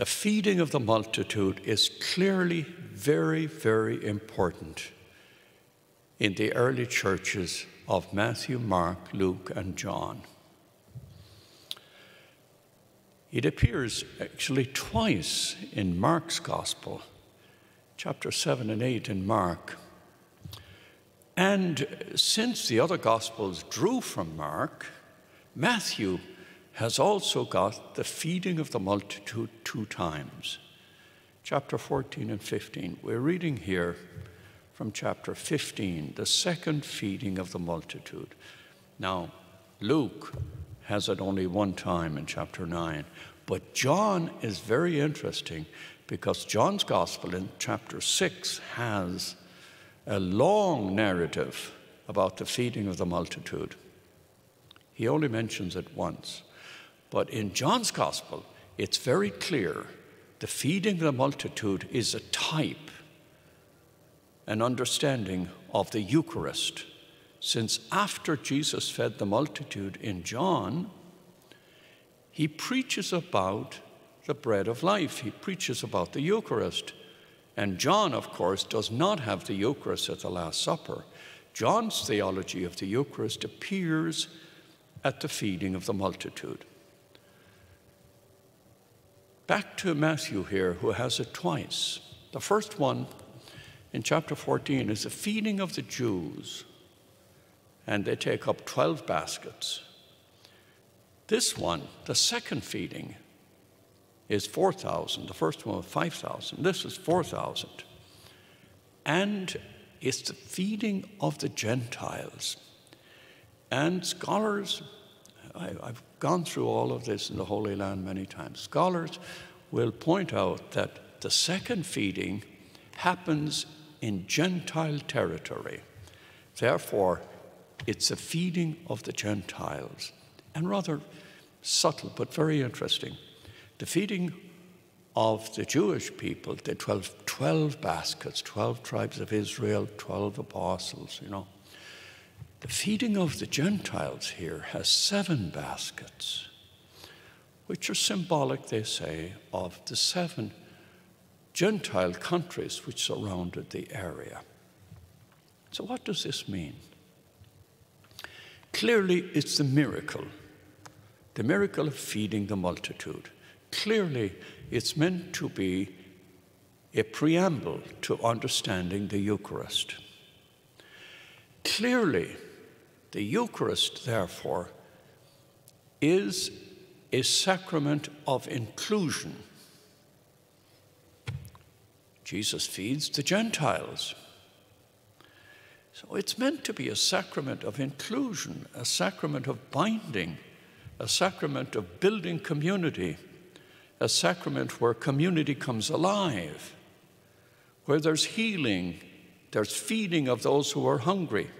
the feeding of the multitude is clearly very, very important in the early churches of Matthew, Mark, Luke, and John. It appears actually twice in Mark's Gospel, chapter 7 and 8 in Mark. And since the other Gospels drew from Mark, Matthew has also got the feeding of the multitude two times. Chapter 14 and 15. We're reading here from chapter 15, the second feeding of the multitude. Now, Luke has it only one time in chapter 9. But John is very interesting because John's gospel in chapter 6 has a long narrative about the feeding of the multitude. He only mentions it once. But in John's gospel, it's very clear the feeding of the multitude is a type, an understanding of the Eucharist since after Jesus fed the multitude in John, he preaches about the bread of life. He preaches about the Eucharist. And John, of course, does not have the Eucharist at the Last Supper. John's theology of the Eucharist appears at the feeding of the multitude. Back to Matthew here, who has it twice. The first one in chapter 14 is the feeding of the Jews and they take up 12 baskets. This one, the second feeding, is 4,000. The first one was 5,000. This is 4,000. And it's the feeding of the Gentiles. And scholars, I, have gone through all of this in the Holy Land many times. Scholars will point out that the second feeding happens in Gentile territory. Therefore, it's a feeding of the Gentiles, and rather subtle but very interesting. The feeding of the Jewish people, the 12, 12 baskets, 12 tribes of Israel, 12 apostles, you know. The feeding of the Gentiles here has seven baskets, which are symbolic, they say, of the seven Gentile countries which surrounded the area. So, what does this mean? Clearly, it's the miracle, the miracle of feeding the multitude. Clearly, it's meant to be a preamble to understanding the Eucharist. Clearly, the Eucharist, therefore, is a sacrament of inclusion. Jesus feeds the Gentiles. So it's meant to be a sacrament of inclusion, a sacrament of binding, a sacrament of building community, a sacrament where community comes alive, where there's healing, there's feeding of those who are hungry.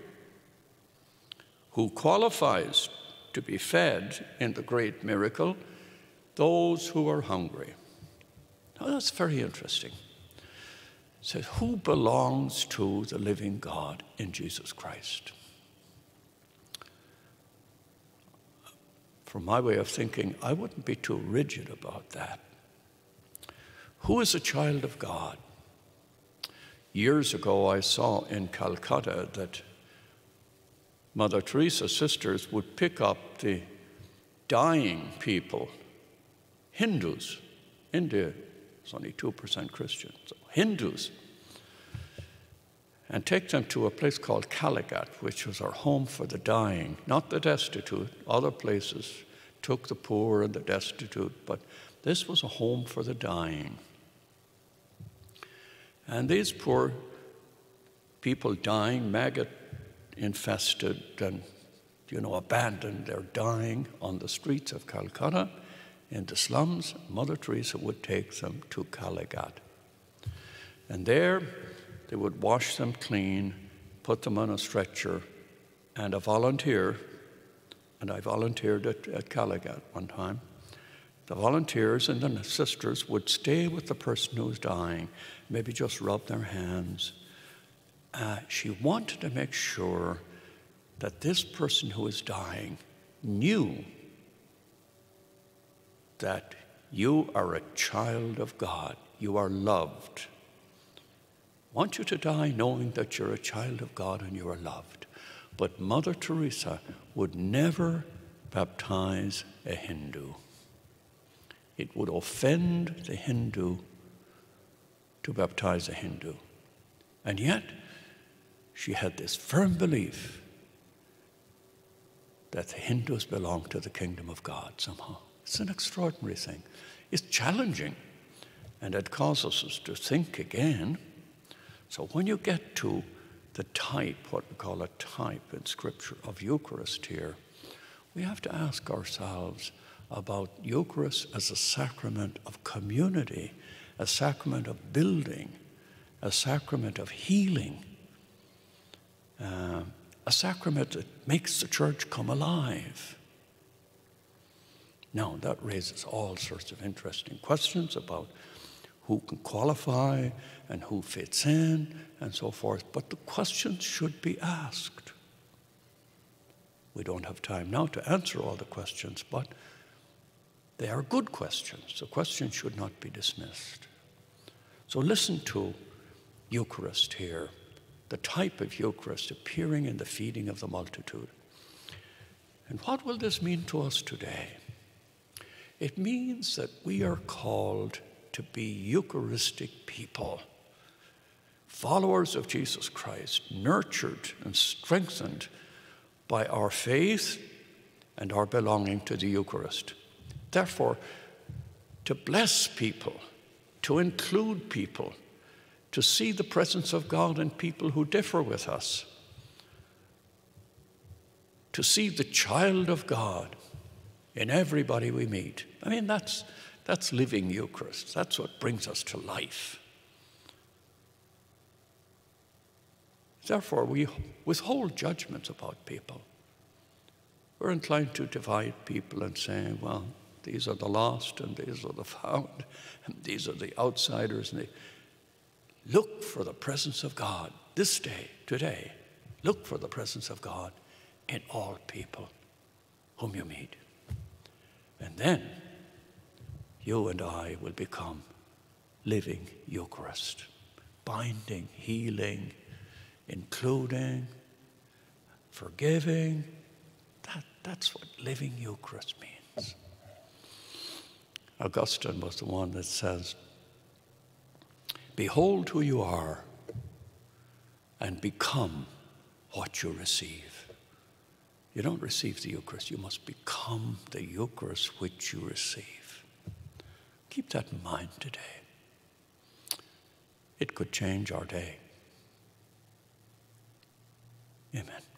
Who qualifies to be fed in the great miracle? Those who are hungry. Now that's very interesting says, Who belongs to the living God in Jesus Christ? From my way of thinking, I wouldn't be too rigid about that. Who is a child of God? Years ago, I saw in Calcutta that Mother Teresa's sisters would pick up the dying people, Hindus. India is only 2% Christian. So Hindus and take them to a place called Kalighat, which was our home for the dying, not the destitute. Other places took the poor and the destitute, but this was a home for the dying. And these poor people dying, maggot infested and, you know, abandoned, they're dying on the streets of Calcutta in the slums. Mother Teresa would take them to Kalighat. And there they would wash them clean, put them on a stretcher, and a volunteer, and I volunteered at, at Kalighat one time, the volunteers and the sisters would stay with the person who was dying, maybe just rub their hands. Uh, she wanted to make sure that this person who was dying knew that You are a child of God. You are loved. I want you to die knowing that you're a child of God and you are loved. But Mother Teresa would never baptize a Hindu. It would offend the Hindu to baptize a Hindu. And yet, she had this firm belief that the Hindus belong to the kingdom of God somehow. It's an extraordinary thing. It's challenging, and it causes us to think again. So when you get to the type, what we call a type in Scripture of Eucharist here, we have to ask ourselves about Eucharist as a sacrament of community, a sacrament of building, a sacrament of healing, a sacrament that makes the church come alive. Now, that raises all sorts of interesting questions about who can qualify and who fits in and so forth, but the questions should be asked. We don't have time now to answer all the questions, but they are good questions. The questions should not be dismissed. So listen to Eucharist here the type of Eucharist appearing in the feeding of the multitude. And what will this mean to us today? It means that we are called to be Eucharistic people, followers of Jesus Christ, nurtured and strengthened by our faith and our belonging to the Eucharist. Therefore, to bless people, to include people, to see the presence of God in people who differ with us, to see the child of God in everybody we meet. I mean, that's, that's living Eucharist. That's what brings us to life. Therefore, we withhold judgments about people. We're inclined to divide people and say, well, these are the lost and these are the found and these are the outsiders. And they, Look for the presence of God this day, today. Look for the presence of God in all people whom you meet. And then you and I will become living Eucharist, binding, healing, including, forgiving. That, that's what living Eucharist means. Augustine was the one that says, Behold who you are and become what you receive. You don't receive the Eucharist, you must become the Eucharist which you receive. Keep that in mind today. It could change our day. Amen.